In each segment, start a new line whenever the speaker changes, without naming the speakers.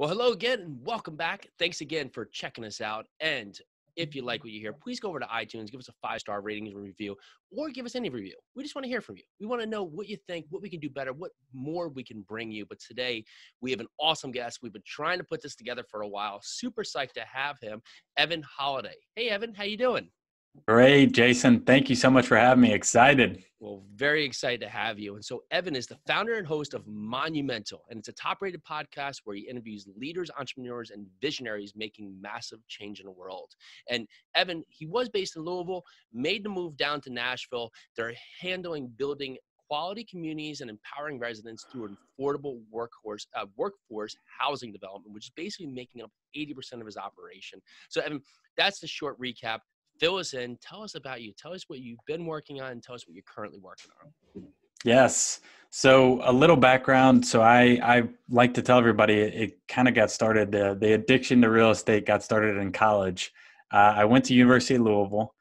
Well, hello again and welcome back. Thanks again for checking us out. And if you like what you hear, please go over to iTunes, give us a five star rating and review, or give us any review. We just want to hear from you. We want to know what you think, what we can do better, what more we can bring you. But today we have an awesome guest. We've been trying to put this together for a while. Super psyched to have him, Evan Holladay. Hey, Evan, how you doing?
Great, Jason. Thank you so much for having me. Excited.
Well, very excited to have you. And so, Evan is the founder and host of Monumental, and it's a top rated podcast where he interviews leaders, entrepreneurs, and visionaries making massive change in the world. And Evan, he was based in Louisville, made the move down to Nashville. They're handling building quality communities and empowering residents through an affordable workforce, uh, workforce housing development, which is basically making up 80% of his operation. So, Evan, that's the short recap in. Tell us about you. Tell us what you've been working on. And tell us what you're currently working on.
Yes. So a little background. So I I like to tell everybody it, it kind of got started. Uh, the addiction to real estate got started in college. Uh, I went to University of Louisville,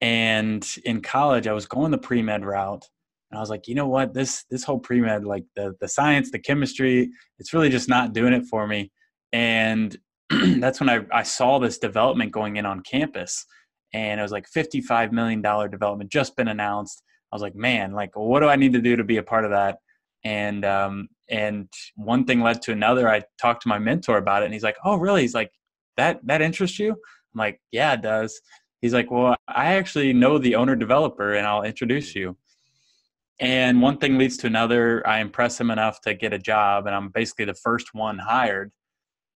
and in college I was going the pre med route, and I was like, you know what, this this whole pre med, like the the science, the chemistry, it's really just not doing it for me. And that's when I I saw this development going in on campus and it was like $55 million development just been announced. I was like, man, like, what do I need to do to be a part of that? And, um, and one thing led to another. I talked to my mentor about it and he's like, oh, really? He's like, that, that interests you? I'm like, yeah, it does. He's like, well, I actually know the owner developer and I'll introduce you. And one thing leads to another. I impress him enough to get a job, and I'm basically the first one hired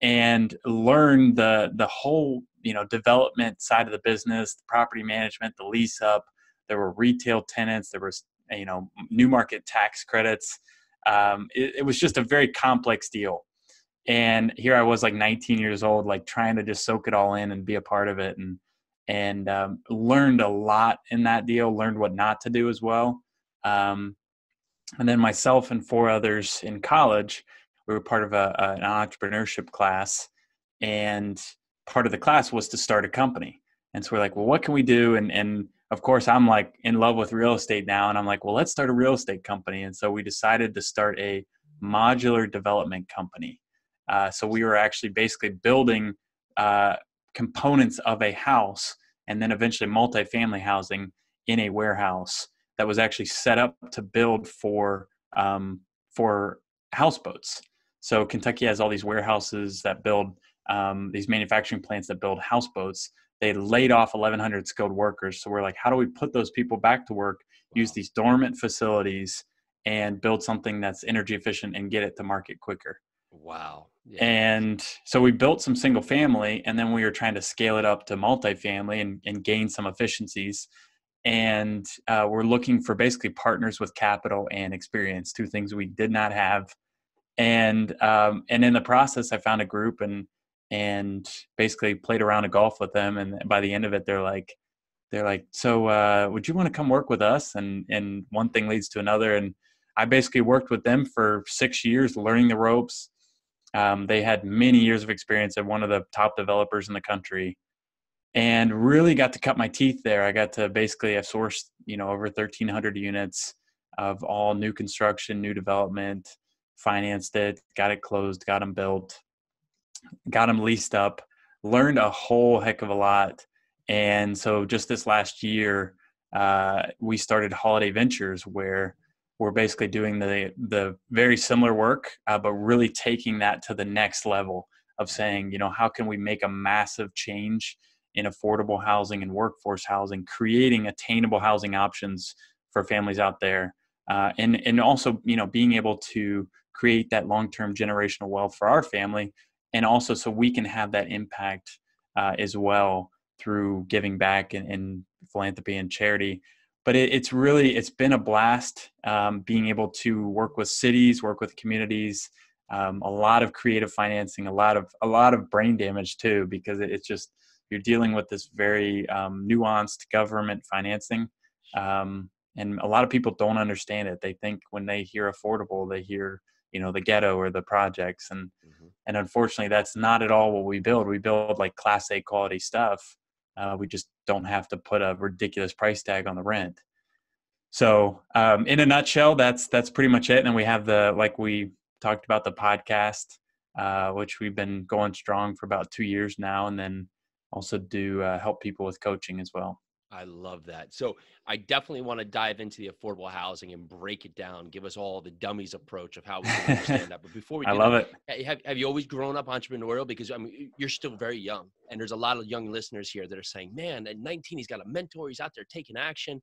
and learn the the whole you know development side of the business, the property management, the lease up. There were retail tenants. There was you know new market tax credits. Um, it, it was just a very complex deal. And here I was, like 19 years old, like trying to just soak it all in and be a part of it, and and um, learned a lot in that deal. Learned what not to do as well. Um, and then myself and four others in college, we were part of a, an entrepreneurship class, and part of the class was to start a company. And so we're like, well, what can we do? And and of course, I'm like in love with real estate now, and I'm like, well, let's start a real estate company. And so we decided to start a modular development company. Uh, so we were actually basically building uh, components of a house and then eventually multifamily housing in a warehouse that was actually set up to build for um, for houseboats. So Kentucky has all these warehouses that build um, these manufacturing plants that build houseboats. They laid off 1,100 skilled workers. So we're like, how do we put those people back to work? Use these dormant facilities and build something that's energy efficient and get it to market quicker.
Wow.
Yeah. And so we built some single family and then we were trying to scale it up to multifamily and, and gain some efficiencies. And uh, we're looking for basically partners with capital and experience, two things we did not have. And um, and in the process, I found a group and and basically played around a golf with them. And by the end of it, they're like, they're like, so uh, would you want to come work with us? And and one thing leads to another. And I basically worked with them for six years, learning the ropes. Um, they had many years of experience at one of the top developers in the country, and really got to cut my teeth there. I got to basically I've sourced you know over 1,300 units of all new construction, new development, financed it, got it closed, got them built, got them leased up, learned a whole heck of a lot. And so just this last year, uh, we started Holladay Ventures, where we're basically doing the the very similar work, uh, but really taking that to the next level of saying, you know, how can we make a massive change in affordable housing and workforce housing, creating attainable housing options for families out there, uh, and and also, you know, being able to create that long term generational wealth for our family and also so we can have that impact uh, as well through giving back and, and philanthropy and charity. But it, it's really it's been a blast um, being able to work with cities work with communities um, a lot of creative financing a lot of a lot of brain damage too because it, it's just you're dealing with this very um, nuanced government financing um, and a lot of people don't understand it. They think when they hear affordable they hear you know the ghetto or the projects and mm-hmm. and unfortunately that's not at all what we build we build like class a quality stuff uh, we just don't have to put a ridiculous price tag on the rent so um, in a nutshell that's that's pretty much it and we have the like we talked about the podcast uh, which we've been going strong for about two years now, and then also do uh, help people with coaching as well.
I love that. So I definitely want to dive into the affordable housing and break it down. Give us all the dummies approach of how we can understand that. But before we,
I love
that,
it.
Have, have you always grown up entrepreneurial? Because I mean, you're still very young, and there's a lot of young listeners here that are saying, "Man, at 19, he's got a mentor. He's out there taking action."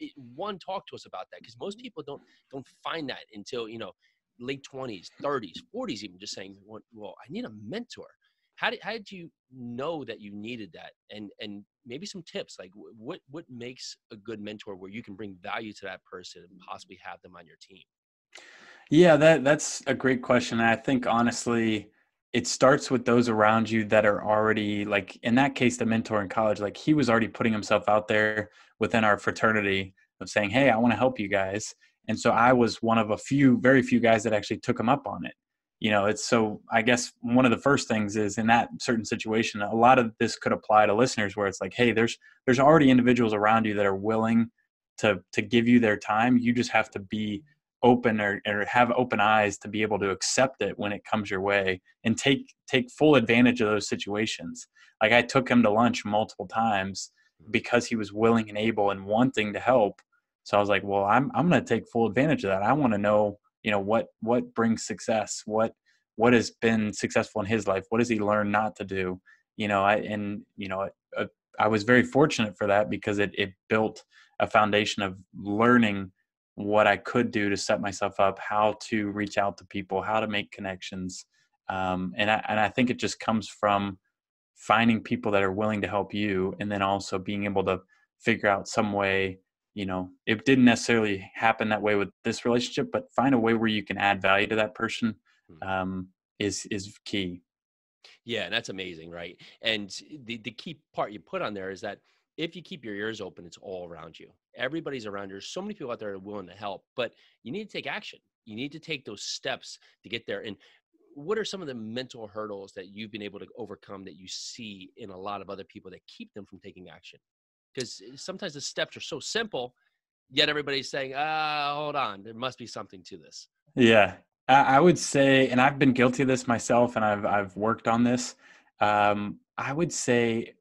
It, one, talk to us about that because most people don't don't find that until you know late 20s, 30s, 40s, even just saying, "Well, I need a mentor." How did how did you know that you needed that? And and maybe some tips like what what makes a good mentor where you can bring value to that person and mm-hmm. possibly have them on your team?
Yeah that that's a great question i think honestly it starts with those around you that are already like in that case the mentor in college like he was already putting himself out there within our fraternity of saying hey i want to help you guys and so i was one of a few very few guys that actually took him up on it you know it's so i guess one of the first things is in that certain situation a lot of this could apply to listeners where it's like hey there's there's already individuals around you that are willing to to give you their time. You just have to be open or, or have open eyes to be able to accept it when it comes your way and take take full advantage of those situations. Like i took him to lunch multiple times mm-hmm. because he was willing and able and wanting to help. So i was like well i'm i'm going to take full advantage of that. I want to know you know what what brings success? What what has been successful in his life? What has he learned not to do? You know i and you know I, I was very fortunate for that because it it built a foundation of learning what I could do to set myself up, how to reach out to people, how to make connections, um, and I, and I think it just comes from finding people that are willing to help you, and then also being able to figure out some way you know it didn't necessarily happen that way with this relationship but find a way where you can add value to that person hmm. um, is is key.
Yeah that's amazing right? And the, the key part you put on there is that if you keep your ears open it's all around you. Everybody's around you. There's so many people out there that are willing to help but you need to take action. You need to take those steps to get there. And what are some of the mental hurdles that you've been able to overcome that you see in a lot of other people that keep them from taking action because eh, sometimes the steps are so simple, yet everybody's saying, "Ah, hold on, there must be something to this."
Yeah, I would say, and I've been guilty of this myself, and I've I've worked on this. Um, I would say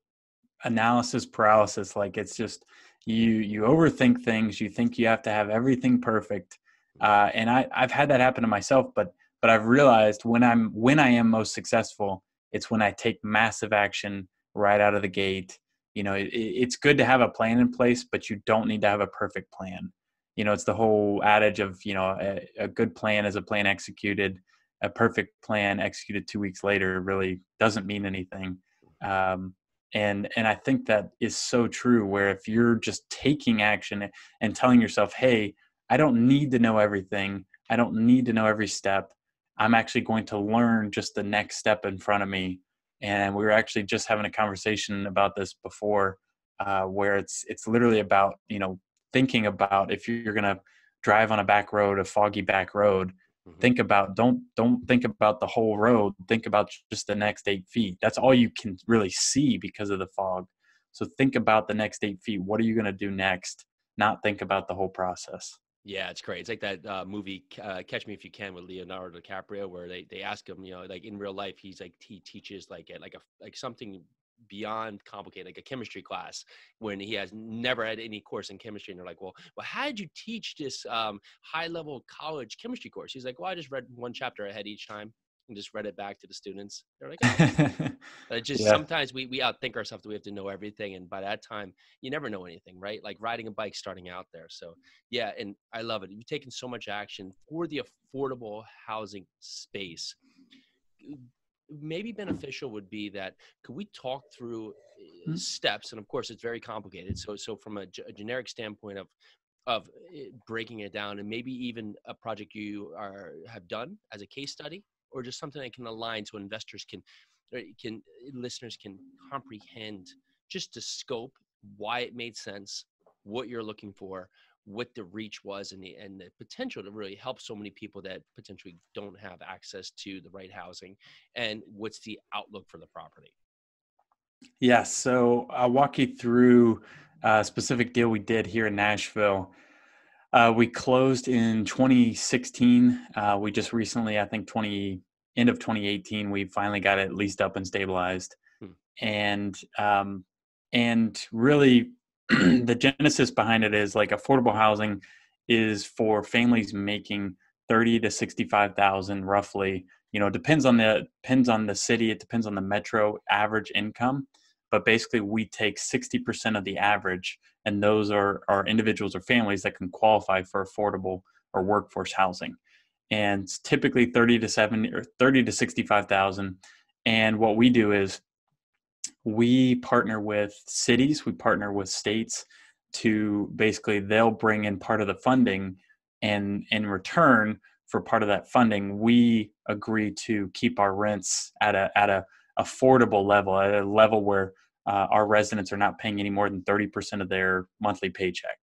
analysis paralysis. Like it's just you you overthink things. You think you have to have everything perfect, uh, and I I've had that happen to myself. But but I've realized when I'm when I am most successful, it's when I take massive action right out of the gate you know it, it's good to have a plan in place but you don't need to have a perfect plan. You know it's the whole adage of you know a, a good plan is a plan executed. A perfect plan executed two weeks later really doesn't mean anything. Um, and and i think that is so true where if you're just taking action and telling yourself hey i don't need to know everything. I don't need to know every step. I'm actually going to learn just the next step in front of me and we were actually just having a conversation about this before uh, where it's it's literally about you know thinking about if you're going to drive on a back road a foggy back road mm-hmm. think about don't don't think about the whole road think about just the next eight feet. That's all you can really see because of the fog. So think about the next eight feet. What are you going to do next? Not think about the whole process
yeah, it's great. It's like that uh, movie uh, Catch Me If You Can with Leonardo DiCaprio, where they, they ask him, you know, like in real life, he's like he teaches like at like a like something beyond complicated, like a chemistry class, when he has never had any course in chemistry. And they're like, well, well, how did you teach this um, high level college chemistry course? He's like, well, I just read one chapter ahead each time and just read it back to the students. They're like, oh. it just yeah. sometimes we we outthink ourselves that we have to know everything, and by that time, you never know anything, right? Like riding a bike, starting out there. So yeah, and I love it. You've taken so much action for the affordable housing space. Maybe beneficial would be that could we talk through mm-hmm. steps, and of course it's very complicated. So so from a, a generic standpoint of of eh, breaking it down and maybe even a project you are have done as a case study or just something that can align so investors can uh, can uh, listeners can comprehend just the scope why it made sense what you're looking for what the reach was and the and the potential to really help so many people that potentially don't have access to the right housing and what's the outlook for the property.
Yeah so i'll walk you through a specific deal we did here in nashville uh, we closed in 2016. Uh, we just recently, I think 20, end of 2018, we finally got it leased up and stabilized. Hmm. And um, and really, the genesis behind it is like affordable housing is for families making 30 to 65,000 roughly. You know, depends on the depends on the city. It depends on the metro average income but basically we take 60% of the average and those are, are individuals or families that can qualify for affordable or workforce housing. And typically 30 to 70 or 30 to 65,000 and what we do is we partner with cities we partner with states to basically they'll bring in part of the funding and in return for part of that funding we agree to keep our rents at a at a affordable level at a level where uh, our residents are not paying any more than 30% of their monthly paycheck.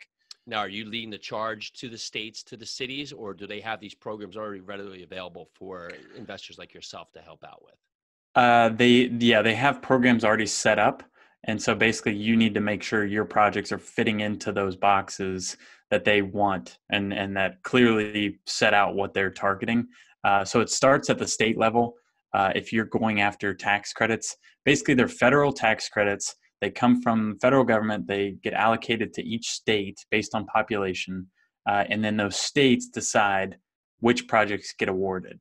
Now, are you leading the charge to the states, to the cities, or do they have these programs already readily available for investors like yourself to help out with?
Uh, they, yeah, they have programs already set up. And so basically, you need to make sure your projects are fitting into those boxes that they want and, and that clearly set out what they're targeting. Uh, so it starts at the state level uh, if you're going after tax credits. Basically, they're federal tax credits. They come from federal government. They get allocated to each state based on population, uh, and then those states decide which projects get awarded.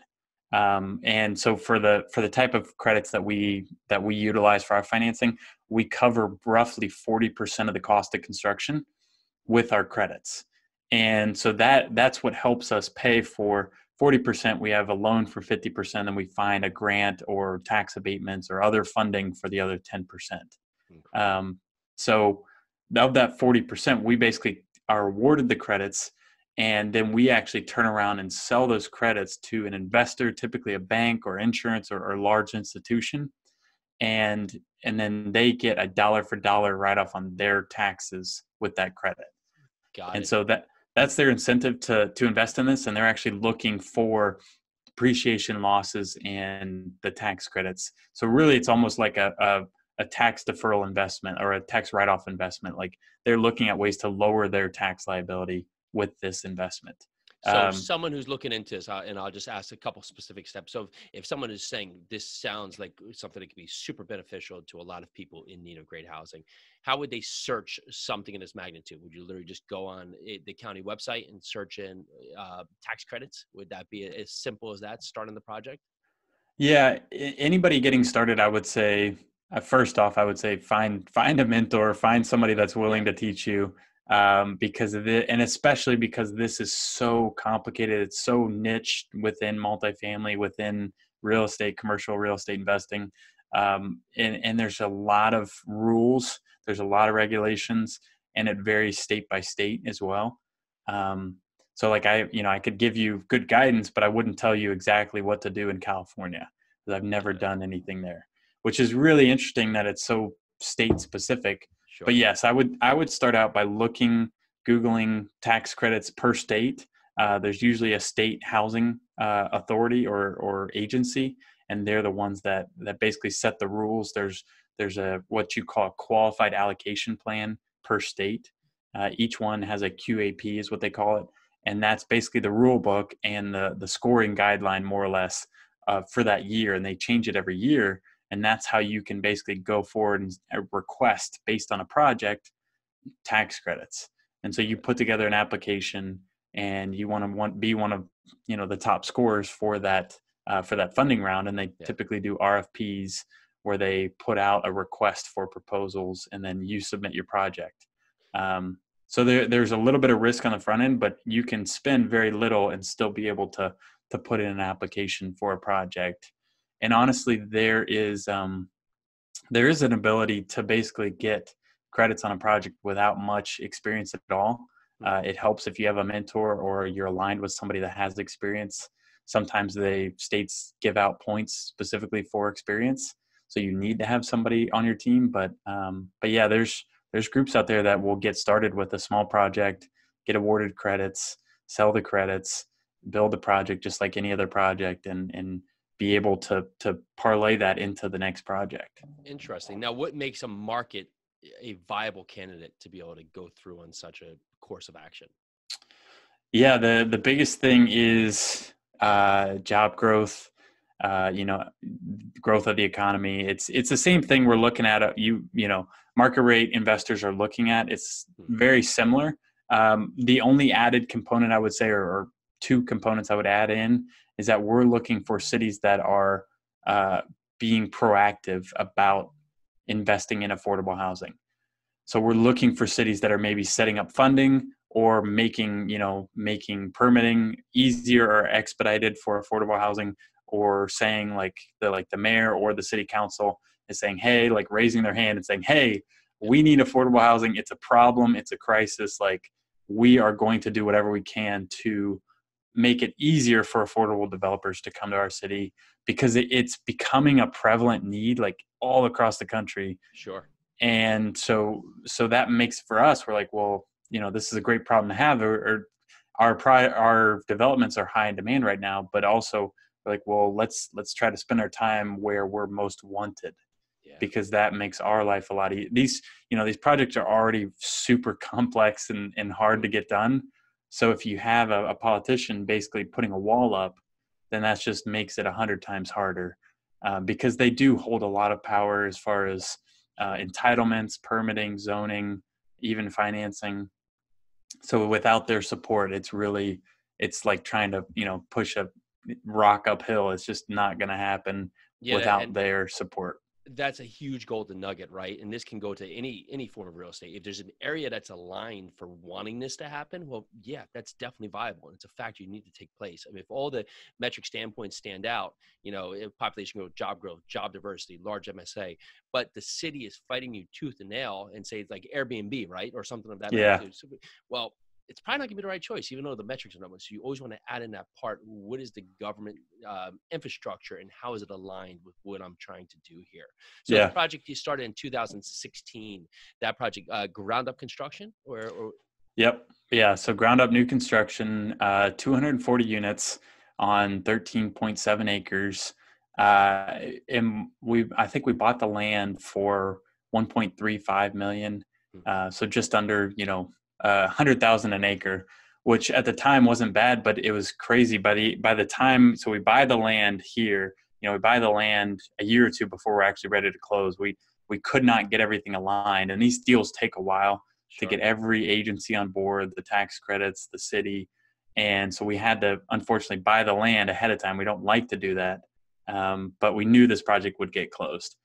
Um, and so for the for the type of credits that we that we utilize for our financing, we cover roughly forty percent of the cost of construction with our credits. And so that that's what helps us pay for 40% we have a loan for 50% and we find a grant or tax abatements or other funding for the other 10% okay. um, so of that 40% we basically are awarded the credits and then we actually turn around and sell those credits to an investor typically a bank or insurance or, or large institution and and then they get a dollar for dollar write off on their taxes with that credit Got and it. so that that's their incentive to to invest in this and they're actually looking for depreciation losses and the tax credits. So really it's almost like a, a, a tax deferral investment or a tax write-off investment. Like they're looking at ways to lower their tax liability with this investment
so um, someone who's looking into this, and I'll just ask a couple specific steps. So if someone is saying this sounds like something that could be super beneficial to a lot of people in need of great housing, how would they search something in this magnitude? Would you literally just go on the county website and search in uh, tax credits? Would that be as simple as that, starting the project?
Yeah, anybody getting started, I would say, uh, first off, I would say find find a mentor, find somebody that's willing to teach you um, because of it, and especially because this is so complicated. It's so niche within multifamily, within real estate, commercial real estate investing, um, and, and there's a lot of rules. There's a lot of regulations, and it varies state by state as well. Um, so, like I, you know, I could give you good guidance, but I wouldn't tell you exactly what to do in California because I've never done anything there. Which is really interesting that it's so state specific Sure. But yes, I would I would start out by looking, googling tax credits per state. Uh, there's usually a state housing uh, authority or or agency, and they're the ones that that basically set the rules. There's there's a what you call a qualified allocation plan per state. Uh, each one has a QAP, is what they call it, and that's basically the rule book and the the scoring guideline, more or less, uh, for that year. And they change it every year and that's how you can basically go forward and uh, request based on a project tax credits and so you put together an application and you want to want be one of you know the top scorers for that uh, for that funding round and they yeah. typically do rfps where they put out a request for proposals and then you submit your project um, so there, there's a little bit of risk on the front end but you can spend very little and still be able to to put in an application for a project and honestly there is um, there is an ability to basically get credits on a project without much experience at all. Uh, it helps if you have a mentor or you're aligned with somebody that has experience. Sometimes the states give out points specifically for experience so you need to have somebody on your team but um, but yeah there's there's groups out there that will get started with a small project get awarded credits sell the credits build the project just like any other project and and be able to to parlay that into the next project.
Interesting. Now, what makes a market a viable candidate to be able to go through on such a course of action?
Yeah, the the biggest thing is uh, job growth. uh, you know, growth of the economy. It's it's the same thing we're looking at. Uh, you you know, market rate investors are looking at. It's
Hmm.
very similar. Um, the only added component I would say, or, or two components I would add in, is that we're looking for cities that are uh, being proactive about investing in affordable housing. So we're looking for cities that are maybe setting up funding or making, you know, making permitting easier or expedited for affordable housing or saying like the like the mayor or the city council is saying, "Hey, like raising their hand and saying, "Hey, we need affordable housing. It's a problem, it's a crisis. Like we are going to do whatever we can to make it easier for affordable developers to come to our city because it's becoming a prevalent need like all across the country
Sure.
and so so that makes for us we're like well you know this is a great problem to have or, or our pri- our developments are high in demand right now but also we're like well let's let's try to spend our time where we're most wanted
Yeah.
because that makes our life a lot easier these you know these projects are already super complex and, and hard to get done so if you have a, a politician basically putting a wall up then that just makes it a hundred times harder uh, because they do hold a lot of power as far as uh, entitlements, permitting, zoning, even financing. So without their support, it's really it's like trying to you know push a rock uphill. It's just not going to happen
Yeah.
without
and-
their support.
That's a huge golden nugget, right? And this can go to any any form of real estate. If there's an area that's aligned for wanting this to happen, well, yeah, that's definitely viable. And it's a factor you need to take place. I mean, if all the metric standpoints stand out, you know, population growth, job growth, job diversity, large MSA, but the city is fighting you tooth and nail and say it's like Airbnb, right, or something of that.
Yeah.
magnitude. Well, it's probably not going to be the right choice, even though the metrics are numbers. So you always want to add in that part. What is the government um, infrastructure, and how is it aligned with what I'm trying to do here? So
Yeah.
the project you started in 2016. That project, uh, ground up construction, or, or
Yep. Yeah. So ground up new construction, uh, 240 units on 13.7 acres. Uh, and we, I think we bought the land for 1.35 million. Uh, so just under, you know, a hundred thousand an acre, which at the time wasn't bad, but it was crazy. By the by the time, so we buy the land here. You know, we buy the land a year or two before we're actually ready to close. We we could not get everything aligned, and these deals take a while to get every agency on board, the tax credits, the city. And so we had to unfortunately buy the land ahead of time. We don't like to do that, um, but we knew this project would get closed.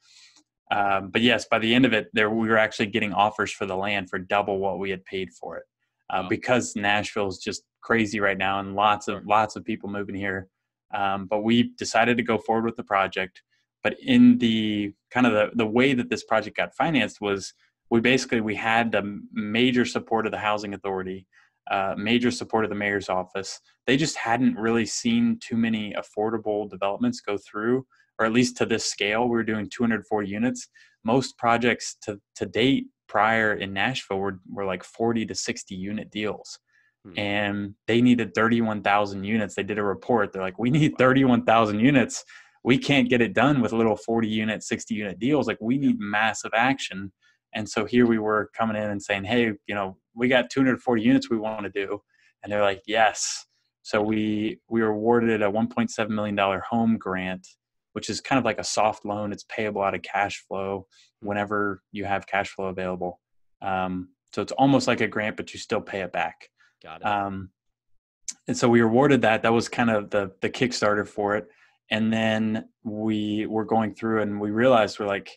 Um, but yes, by the end of it, there we were actually getting offers for the land for double what we had paid for it, uh,
Wow.
because Nashville is just crazy right now, and lots of lots of people moving here. Um, but we decided to go forward with the project. But in the kind of the, the way that this project got financed was we basically we had the major support of the housing authority uh, major support of the mayor's office they just hadn't really seen too many affordable developments go through or at least to this scale we were doing 204 units. Most projects to, to date prior in nashville were, were like 40 to 60 unit deals.
Hmm.
and they needed 31,000 units. They did a report. They're like we need 31,000 units. We can't get it done with little 40 unit 60 unit deals. Like we need massive action. And so here we were coming in and saying, hey, you know, we got 240 units we want to do. And they're like, yes. So we we were awarded a 1.7 million dollar home grant, which is kind of like a soft loan. It's payable out of cash flow whenever you have cash flow available. Um, so it's almost like a grant, but you still pay it back.
got it.
Um, and so we awarded that. That was kind of the the Kickstarter for it. And then we were going through and we realized we're like,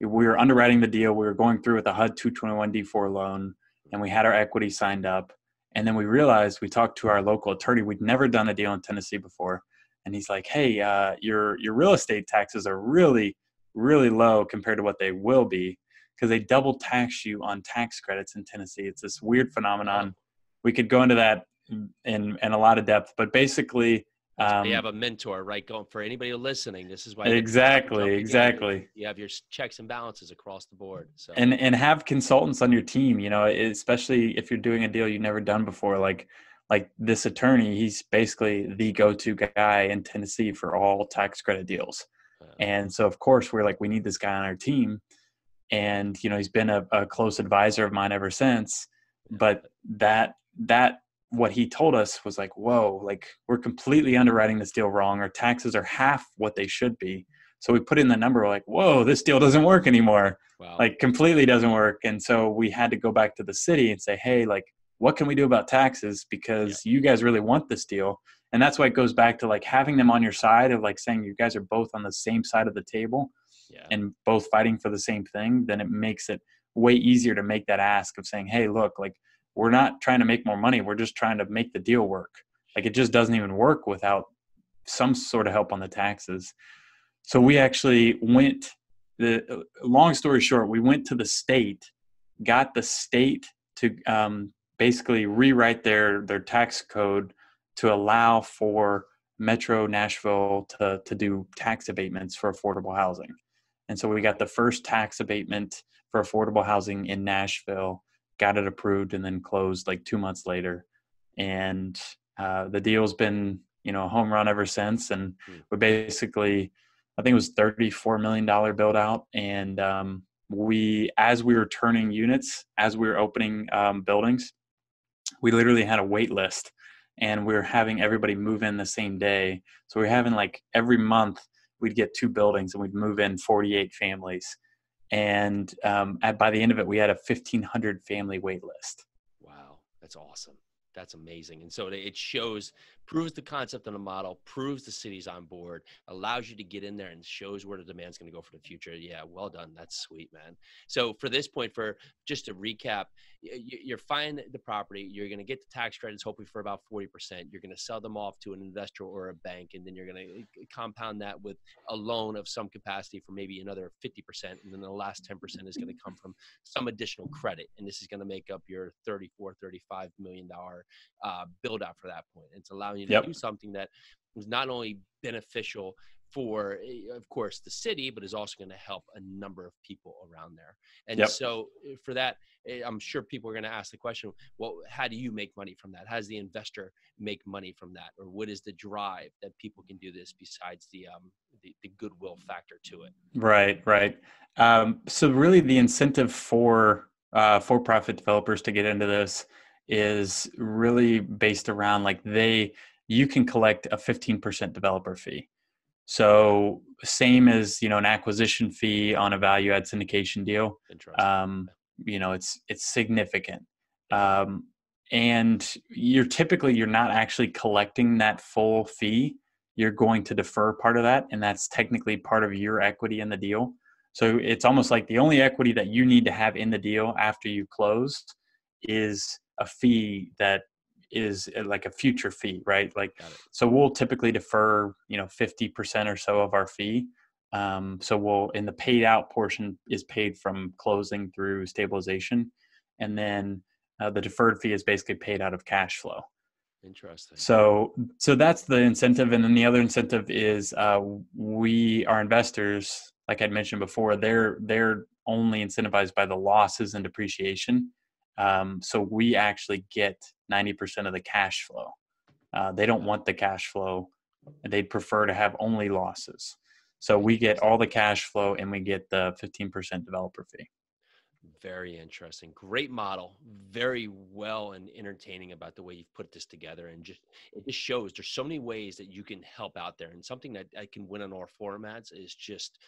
we were underwriting the deal. We were going through with a HUD 221D4 loan and we had our equity signed up. And then we realized we talked to our local attorney. We'd never done a deal in Tennessee before. And he's like, hey, uh, your, your real estate taxes are really, really low compared to what they will be because they double tax you on tax credits in Tennessee. It's this weird phenomenon. We could go into that in, in a lot of depth, but basically, um,
you have a mentor, right? Going for anybody listening. This is why
exactly, exactly.
You have your checks and balances across the board. So
and and have consultants on your team you know especially if you're doing a deal you've never done before like like this attorney he's basically the go-to guy in tennessee for all tax credit deals and so of course we're like we need this guy on our team and you know he's been a, a close advisor of mine ever since but that that what he told us was like, whoa, like we're completely underwriting this deal wrong. Our taxes are half what they should be. So we put in the number, we're like, whoa, this deal doesn't work anymore. Wow. Like completely doesn't work. And so we had to go back to the city and say, hey, like, what can we do about taxes? Because yeah. you guys really want this deal. And that's why it goes back to like having them on your side of like saying you guys are both on the same side of the table yeah. and both fighting for the same thing, then it makes it way easier to make that ask of saying, hey, look, like we're not trying to make more money. We're just trying to make the deal work. Like it just doesn't even work without some sort of help on the taxes. So we actually went the long story short, we went to the state, got the state to um, basically rewrite their their tax code to allow for Metro Nashville to to do tax abatements for affordable housing. And so we got the first tax abatement for affordable housing in Nashville, got it approved, and then closed like two months later. And uh, the deal's been you know a home run ever since. And hmm. we basically I think it was $34 million build out. And um, we, as we were turning units, as we were opening um, buildings, we literally had a wait list and we were having everybody move in the same day. So we are having like every month we'd get two buildings and we'd move in 48 families. And um, at, by the end of it, we had a 1500 family wait list.
Wow, that's awesome. That's amazing. And so it shows proves the concept of the model, proves the city's on board, allows you to get in there and shows where the demand's going to go for the future. Yeah, well done. That's sweet, man. So for this point, for just to recap, you're finding the property, you're going to get the tax credits, hopefully for about 40%. You're going to sell them off to an investor or a bank, and then you're going to uh, compound that with a loan of some capacity for maybe another 50%. And then the last 10% is going to come from some additional credit. And this is going to make up your 34, 35 million dollar uh, build out for that point. It's allowing you to yep. do something that was not only beneficial for eh, of course the city but is also going to help a number of people around there. And yep. so eh, for that eh, i'm sure people are going to ask the question well how do you make money from that? How does the investor make money from that? Or what is the drive that people can do this besides the um the, the goodwill factor to it?
Right right. Um, so really the incentive for uh, for profit developers to get into this is really based around like they you can collect a 15% developer fee so same as you know an acquisition fee on a value add syndication deal um, you know it's it's significant. Um, and you're typically you're not actually collecting that full fee. You're going to defer part of that and that's technically part of your equity in the deal. So it's almost like the only equity that you need to have in the deal after you close is a fee that is uh, like a future fee, right? Like, so we'll typically defer, you know, 50% or so of our fee. Um, so we'll, in the paid out portion is paid from closing through stabilization. And then uh, the deferred fee is basically paid out of cash flow.
Interesting.
So, so that's the incentive. And then the other incentive is uh, we, our investors, like I'd mentioned before, they're, they're only incentivized by the losses and depreciation. Um, so we actually get 90% of the cash flow. Uh, they don't want the cash flow. They'd prefer to have only losses. So we get all the cash flow and we get the 15% developer fee.
Very interesting. Great model. Very well and entertaining about the way you've put this together. And just it just shows there's so many ways that you can help out there. And something that I can win on our formats is just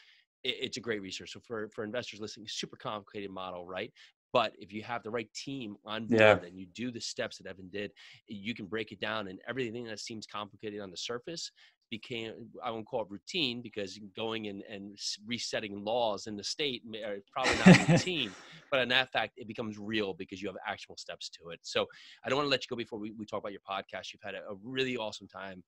it's a great resource. So for, for investors listening, super complicated model, right? But if you have the right team on board yeah. and you do the steps that Evan did, you can break it down and everything that seems complicated on the surface became I won't call it routine because going and, and resetting laws in the state are probably not routine, but in that fact, it becomes real because you have actual steps to it. So I don't want to let you go before we, we talk about your podcast. You've had a, a really awesome time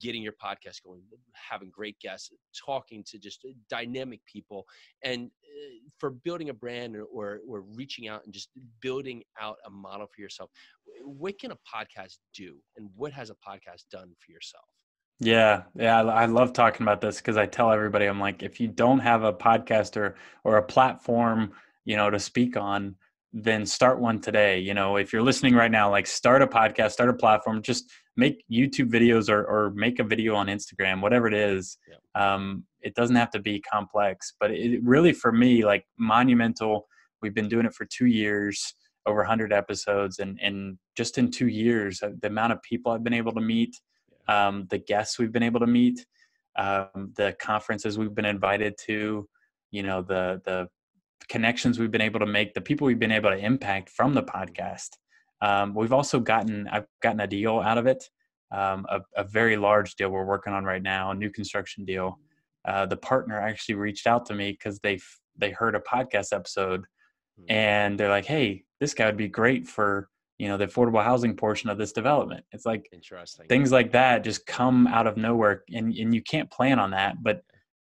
getting your podcast going, having great guests, talking to just dynamic people, and uh, for building a brand or, or, or reaching out and just building out a model for yourself. What can a podcast do, and what has a podcast done for yourself?
Yeah, yeah, I love talking about this because I tell everybody I'm like, if you don't have a podcast or or a platform, you know, to speak on, then start one today. You know, if you're listening right now, like start a podcast, start a platform, just make YouTube videos or or make a video on Instagram, whatever it is. Yeah. Um, it doesn't have to be complex, but it really for me, like monumental. We've been doing it for two years. over 100 episodes and and just in two years uh, the amount of people i've been able to meet um, the guests we've been able to meet um, the conferences we've been invited to you know the the connections we've been able to make the people we've been able to impact from the podcast um, we've also gotten i've gotten a deal out of it um, a, a, very large deal we're working on right now a new construction deal uh, the partner actually reached out to me because they they heard a podcast episode mm-hmm. and they're like hey this guy would be great for you know the affordable housing portion of this development. It's like
interesting
things like that just come out of nowhere and, and you can't plan on that but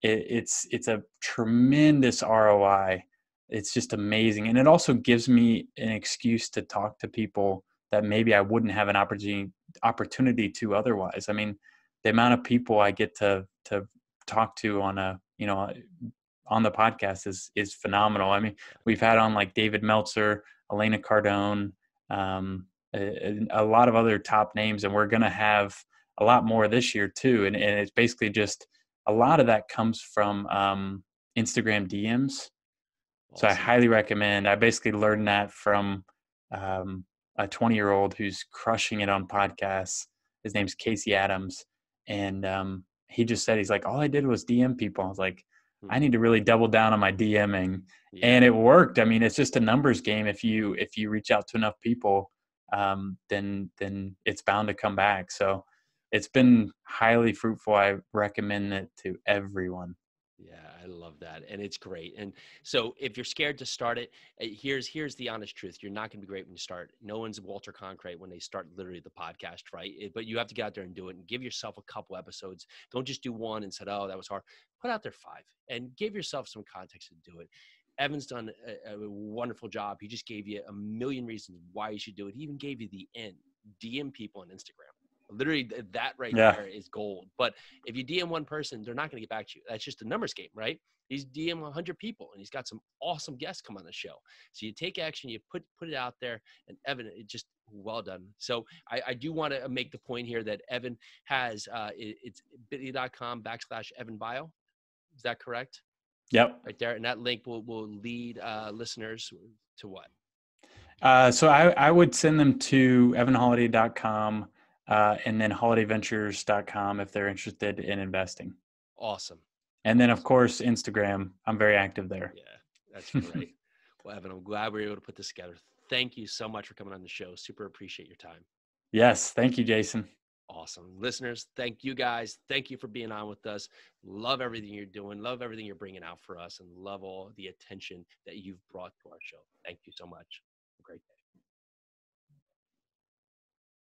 it, it's it's a tremendous roi it's just amazing and it also gives me an excuse to talk to people that maybe i wouldn't have an opportunity opportunity to otherwise. I mean the amount of people i get to to talk to on a you know uh, on the podcast is is phenomenal. I mean, we've had on like David Meltzer, Elena Cardone, um, a, a, lot of other top names, and we're gonna have a lot more this year too. And, and it's basically just a lot of that comes from um, Instagram DMs. Awesome. So I highly recommend. I basically learned that from um, a 20 year old who's crushing it on podcasts. His name's Casey Adams, and um, he just said he's like all I did was DM people. I was like, I need to really double down on my DMing, yeah. and it worked. I mean, it's just a numbers game. If you if you reach out to enough people, um, then then it's bound to come back. So it's been highly fruitful. I recommend it to everyone.
I love that, and it's great. And so, if you're scared to start it, eh, here's here's the honest truth: you're not going to be great when you start. No one's Walter Cronkite when they start literally the podcast, right? It, but you have to get out there and do it, and give yourself a couple episodes. Don't just do one and said, "Oh, that was hard." Put out there five, and give yourself some context to do it. Evan's done a, a wonderful job. He just gave you a million reasons why you should do it. He even gave you the end. DM people on Instagram Literally, that right yeah. there is gold. But if you DM one person, they're not going to get back to you. That's just a numbers game, right? He's DM 100 people, and he's got some awesome guests come on the show. So you take action, you put put it out there, and Evan, it just well done. So I, I do want to make the point here that Evan has uh, it, it's bit.ly.com backslash Evan Bio. Is that correct?
Yep.
Right there, and that link will will lead uh, listeners to what?
Uh, so I, I would send them to evanholladay.com uh, and then holladayventures.com if they're interested in investing.
Awesome.
And then, of course, Instagram. I'm very active there.
Yeah, that's great. well, Evan, I'm glad we were able to put this together. Thank you so much for coming on the show. Super appreciate your time.
Yes. Thank you, Jason.
Awesome. Listeners, thank you guys. Thank you for being on with us. Love everything you're doing. Love everything you're bringing out for us and love all the attention that you've brought to our show. Thank you so much. great day.